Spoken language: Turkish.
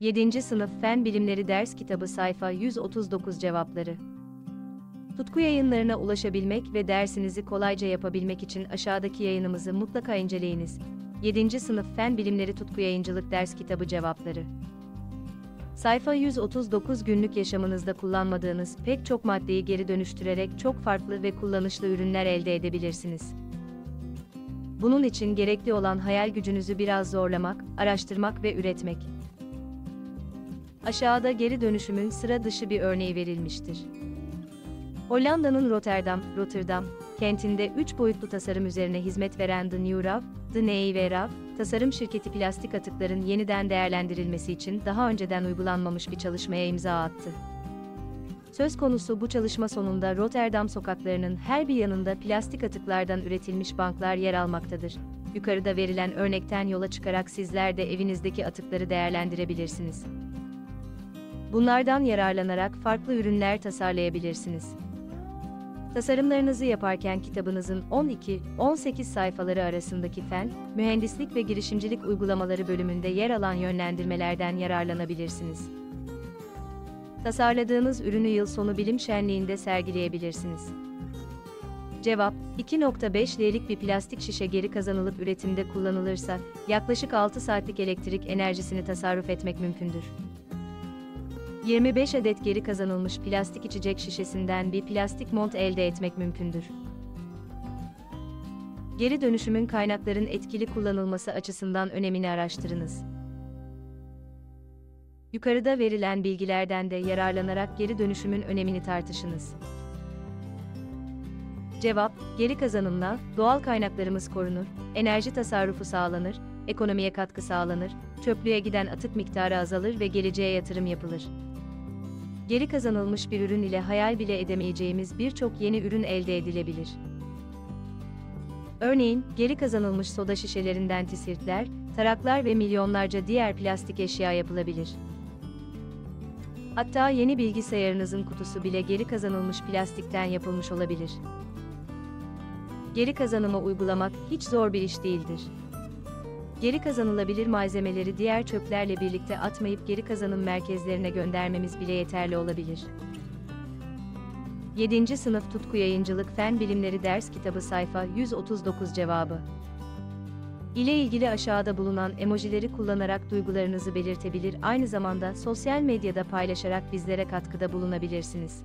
7. Sınıf Fen Bilimleri Ders Kitabı Sayfa 139 Cevapları Tutku yayınlarına ulaşabilmek ve dersinizi kolayca yapabilmek için aşağıdaki yayınımızı mutlaka inceleyiniz. 7. Sınıf Fen Bilimleri Tutku Yayıncılık Ders Kitabı Cevapları Sayfa 139 günlük yaşamınızda kullanmadığınız pek çok maddeyi geri dönüştürerek çok farklı ve kullanışlı ürünler elde edebilirsiniz. Bunun için gerekli olan hayal gücünüzü biraz zorlamak, araştırmak ve üretmek. Aşağıda geri dönüşümün sıra dışı bir örneği verilmiştir. Hollanda'nın Rotterdam, Rotterdam kentinde 3 boyutlu tasarım üzerine hizmet veren The New Rav, The Ney Rav, tasarım şirketi plastik atıkların yeniden değerlendirilmesi için daha önceden uygulanmamış bir çalışmaya imza attı. Söz konusu bu çalışma sonunda Rotterdam sokaklarının her bir yanında plastik atıklardan üretilmiş banklar yer almaktadır. Yukarıda verilen örnekten yola çıkarak sizler de evinizdeki atıkları değerlendirebilirsiniz. Bunlardan yararlanarak farklı ürünler tasarlayabilirsiniz. Tasarımlarınızı yaparken kitabınızın 12-18 sayfaları arasındaki fen, mühendislik ve girişimcilik uygulamaları bölümünde yer alan yönlendirmelerden yararlanabilirsiniz. Tasarladığınız ürünü yıl sonu bilim şenliğinde sergileyebilirsiniz. Cevap, 2.5 L'lik bir plastik şişe geri kazanılıp üretimde kullanılırsa, yaklaşık 6 saatlik elektrik enerjisini tasarruf etmek mümkündür. 25 adet geri kazanılmış plastik içecek şişesinden bir plastik mont elde etmek mümkündür. Geri dönüşümün kaynakların etkili kullanılması açısından önemini araştırınız. Yukarıda verilen bilgilerden de yararlanarak geri dönüşümün önemini tartışınız. Cevap, geri kazanımla doğal kaynaklarımız korunur, enerji tasarrufu sağlanır, ekonomiye katkı sağlanır, çöplüğe giden atık miktarı azalır ve geleceğe yatırım yapılır. Geri kazanılmış bir ürün ile hayal bile edemeyeceğimiz birçok yeni ürün elde edilebilir. Örneğin, geri kazanılmış soda şişelerinden tisirtler, taraklar ve milyonlarca diğer plastik eşya yapılabilir. Hatta yeni bilgisayarınızın kutusu bile geri kazanılmış plastikten yapılmış olabilir. Geri kazanıma uygulamak hiç zor bir iş değildir. Geri kazanılabilir malzemeleri diğer çöplerle birlikte atmayıp geri kazanım merkezlerine göndermemiz bile yeterli olabilir. 7. Sınıf Tutku Yayıncılık Fen Bilimleri Ders Kitabı Sayfa 139 Cevabı ile ilgili aşağıda bulunan emojileri kullanarak duygularınızı belirtebilir aynı zamanda sosyal medyada paylaşarak bizlere katkıda bulunabilirsiniz.